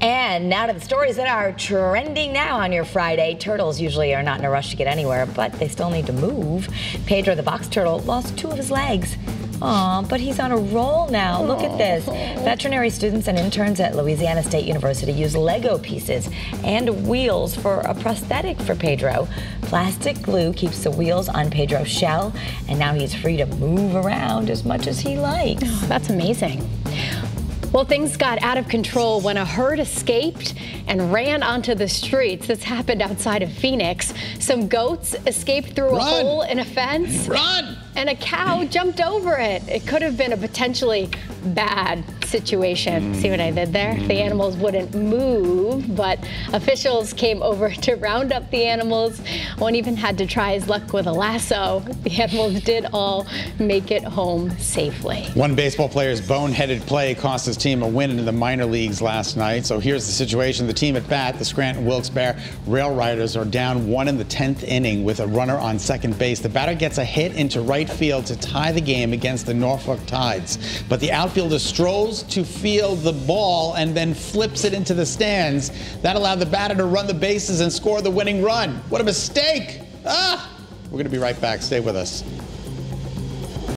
And now to the stories that are trending now on your Friday. Turtles usually are not in a rush to get anywhere, but they still need to move. Pedro the box turtle lost two of his legs. Aw, but he's on a roll now. Look at this. Veterinary students and interns at Louisiana State University use Lego pieces and wheels for a prosthetic for Pedro. Plastic glue keeps the wheels on Pedro's shell, and now he's free to move around as much as he likes. Oh, that's amazing. Well, things got out of control when a herd escaped and ran onto the streets. This happened outside of Phoenix. Some goats escaped through Run. a hole in a fence. Run! And a cow jumped over it. It could have been a potentially bad situation. Mm. See what I did there? The mm. animals wouldn't move, but officials came over to round up the animals. One even had to try his luck with a lasso. The animals did all make it home safely. One baseball player's boneheaded play cost his team a win in the minor leagues last night. So here's the situation. The team at bat, the Scranton Wilkes-Barre RailRiders, are down one in the 10th inning with a runner on second base. The batter gets a hit into right field to tie the game against the Norfolk Tides. But the outfielder strolls to field the ball and then flips it into the stands. That allowed the batter to run the bases and score the winning run. What a mistake! Ah! We're going to be right back. Stay with us.